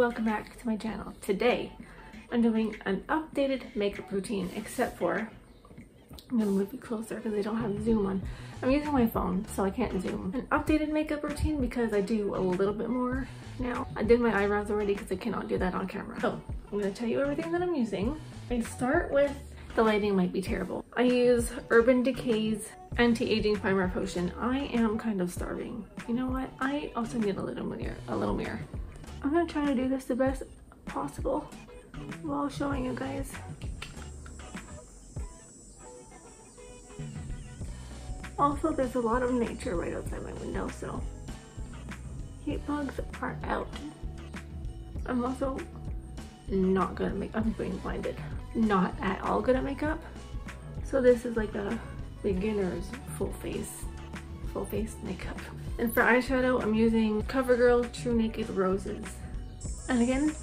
welcome back to my channel. Today, I'm doing an updated makeup routine except for, I'm gonna move it closer because I don't have zoom on. I'm using my phone so I can't zoom. An updated makeup routine because I do a little bit more now. I did my eyebrows already because I cannot do that on camera. So I'm gonna tell you everything that I'm using. I start with, the lighting might be terrible. I use Urban Decay's anti-aging primer potion. I am kind of starving. You know what? I also need a little mirror. A little mirror. I'm gonna try to do this the best possible while showing you guys. Also, there's a lot of nature right outside my window, so heat bugs are out. I'm also not good at makeup. I'm being blinded. Not at all good at makeup. So this is like a beginner's full face, full face makeup. And for eyeshadow, I'm using CoverGirl TruNaked Roses. And again,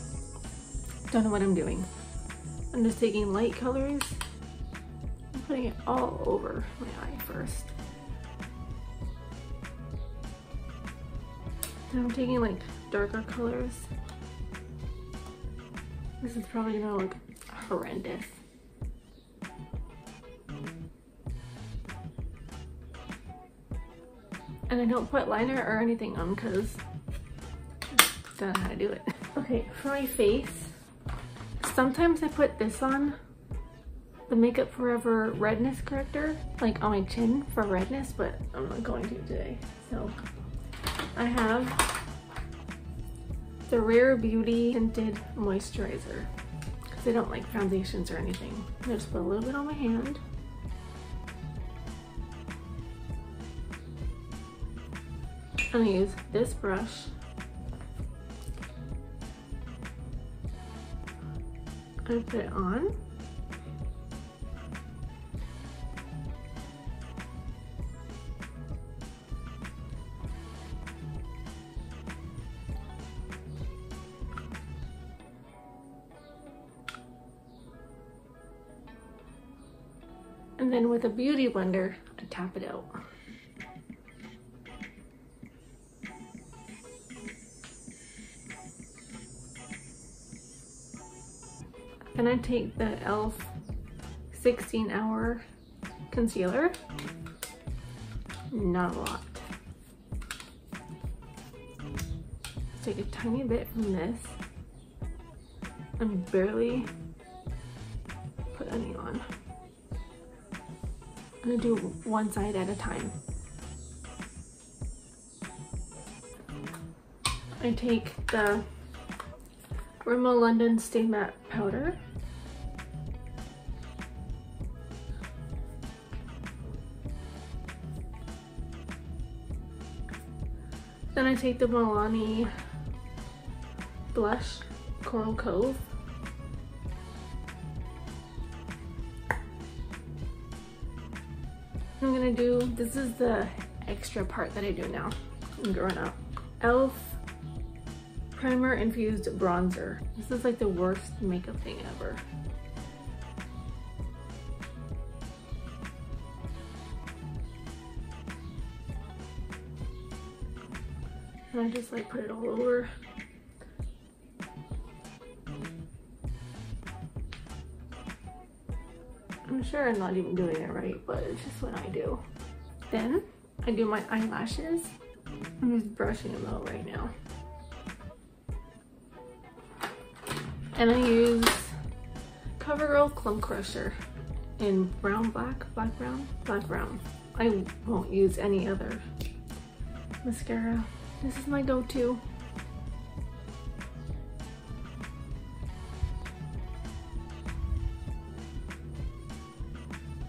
don't know what I'm doing. I'm just taking light colors and putting it all over my eye first. Then I'm taking like darker colors. This is probably gonna look horrendous. And I don't put liner or anything on because I don't know how to do it. Okay, for my face, sometimes I put this on, the Makeup Forever redness corrector, like on my chin for redness, but I'm not going to today. So I have the Rare Beauty Tinted Moisturizer because I don't like foundations or anything. I just put a little bit on my hand. I'm gonna use this brush and put it on. And then with a beauty blender, I tap it out. Then I take the e.l.f. 16 hour concealer. Not a lot. Take a tiny bit from this and barely put any on. I'm gonna do one side at a time. I take the Rimmel London Stay Matte Powder Then I take the Milani blush, Coral Cove. I'm gonna do, this is the extra part that I do now. I'm growing up. e.l.f. Primer Infused Bronzer. This is like the worst makeup thing ever. And I just like put it all over. I'm sure I'm not even doing it right, but it's just what I do. Then I do my eyelashes. I'm just brushing them out right now. And I use CoverGirl Clump Crusher in brown, black, black, brown, black, brown. I won't use any other mascara. This is my go-to.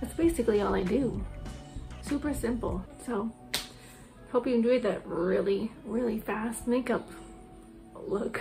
That's basically all I do. Super simple. So, hope you enjoyed that really, really fast makeup look.